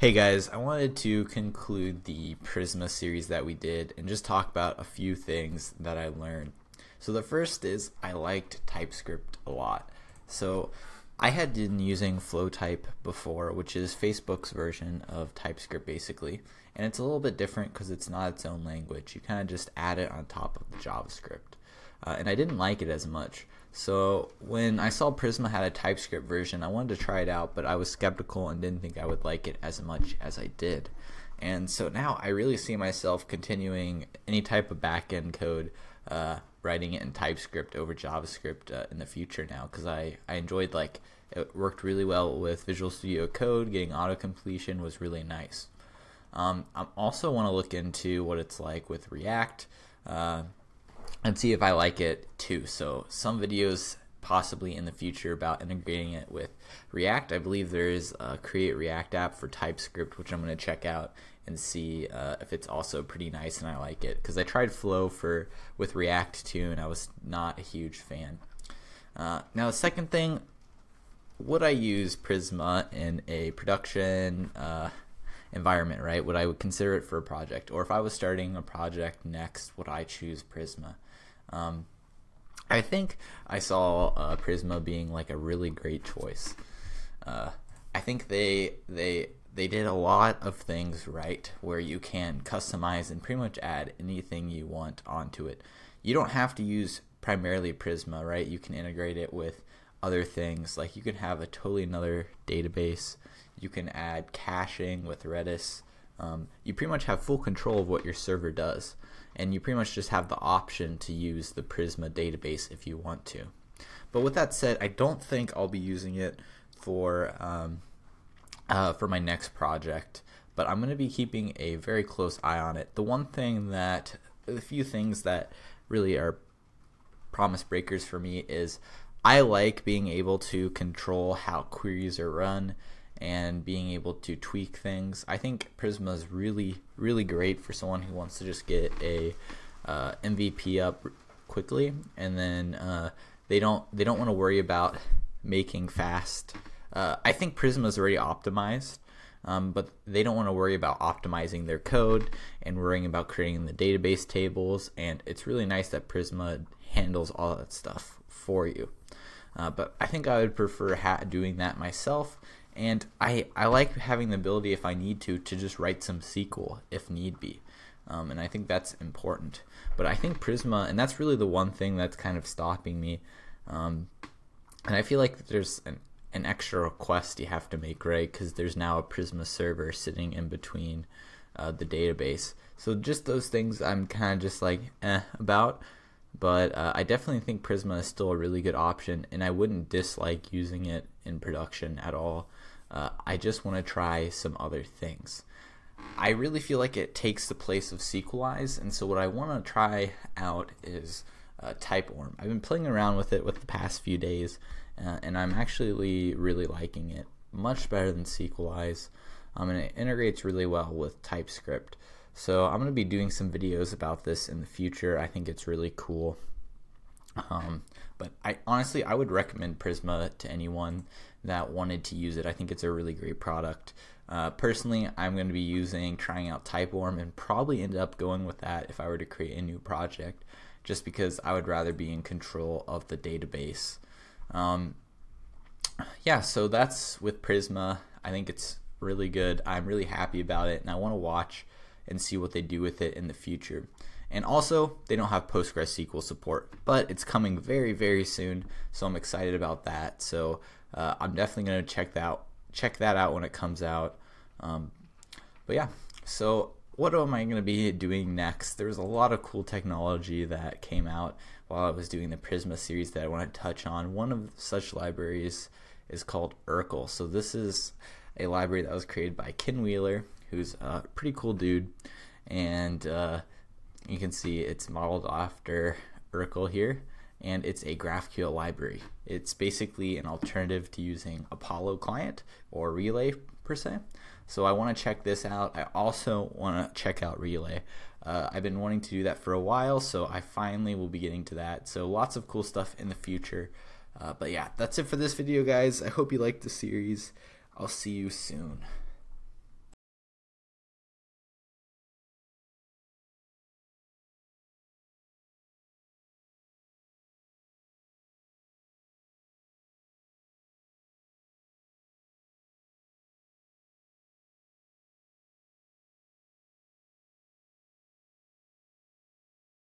Hey guys, I wanted to conclude the Prisma series that we did and just talk about a few things that I learned. So the first is I liked TypeScript a lot. So I had been using Flowtype before, which is Facebook's version of TypeScript basically, and it's a little bit different because it's not its own language. You kind of just add it on top of the JavaScript, uh, and I didn't like it as much. So when I saw Prisma had a TypeScript version, I wanted to try it out, but I was skeptical and didn't think I would like it as much as I did. And so now I really see myself continuing any type of backend code, uh, writing it in TypeScript over JavaScript uh, in the future now because I, I enjoyed like it worked really well with Visual Studio Code. Getting auto completion was really nice. Um, I also want to look into what it's like with React uh, and see if I like it too. So some videos possibly in the future about integrating it with React. I believe there is a Create React app for TypeScript, which I'm going to check out and see uh, if it's also pretty nice and I like it. Because I tried Flow for with React too, and I was not a huge fan. Uh, now the second thing, would I use Prisma in a production uh, environment, right? Would I would consider it for a project, or if I was starting a project next, would I choose Prisma? Um, I think I saw uh, Prisma being like a really great choice. Uh, I think they they they did a lot of things right where you can customize and pretty much add anything you want onto it. You don't have to use primarily Prisma, right? You can integrate it with other things. Like you can have a totally another database. You can add caching with Redis. Um, you pretty much have full control of what your server does and you pretty much just have the option to use the Prisma database if you want to. But with that said, I don't think I'll be using it for um, uh, for my next project, but I'm going to be keeping a very close eye on it. The one thing that, the few things that really are promise breakers for me is I like being able to control how queries are run and being able to tweak things. I think Prisma is really, really great for someone who wants to just get a uh, MVP up quickly, and then uh, they don't they don't want to worry about making fast. Uh, I think Prisma is already optimized, um, but they don't want to worry about optimizing their code and worrying about creating the database tables. And it's really nice that Prisma handles all that stuff for you. Uh, but I think I would prefer doing that myself and I I like having the ability if I need to to just write some SQL if need be. Um, and I think that's important. But I think Prisma, and that's really the one thing that's kind of stopping me. Um, and I feel like there's an, an extra request you have to make, right? Because there's now a Prisma server sitting in between uh, the database. So just those things I'm kind of just like eh about. But uh, I definitely think Prisma is still a really good option, and I wouldn't dislike using it in production at all. Uh, I just want to try some other things. I really feel like it takes the place of Sequelize, and so what I want to try out is uh, Typeorm. I've been playing around with it with the past few days, uh, and I'm actually really liking it. Much better than Sequelize, um, and it integrates really well with TypeScript. So I'm going to be doing some videos about this in the future. I think it's really cool. Um, but I honestly I would recommend Prisma to anyone that wanted to use it. I think it's a really great product. Uh, personally, I'm going to be using trying out Typeorm and probably end up going with that if I were to create a new project, just because I would rather be in control of the database. Um, yeah, so that's with Prisma. I think it's really good. I'm really happy about it, and I want to watch and see what they do with it in the future. And also, they don't have PostgreSQL support, but it's coming very, very soon. So I'm excited about that. So uh, I'm definitely going to check that check that out when it comes out. Um, but yeah, so what am I going to be doing next? There's a lot of cool technology that came out while I was doing the Prisma series that I want to touch on. One of such libraries is called Urql. So this is a library that was created by Ken Wheeler, who's a pretty cool dude, and uh, you can see it's modeled after Urkel here and it's a GraphQL library. It's basically an alternative to using Apollo client or Relay per se. So I want to check this out. I also want to check out Relay. Uh, I've been wanting to do that for a while, so I finally will be getting to that. So lots of cool stuff in the future. Uh, but yeah, that's it for this video, guys. I hope you liked the series. I'll see you soon.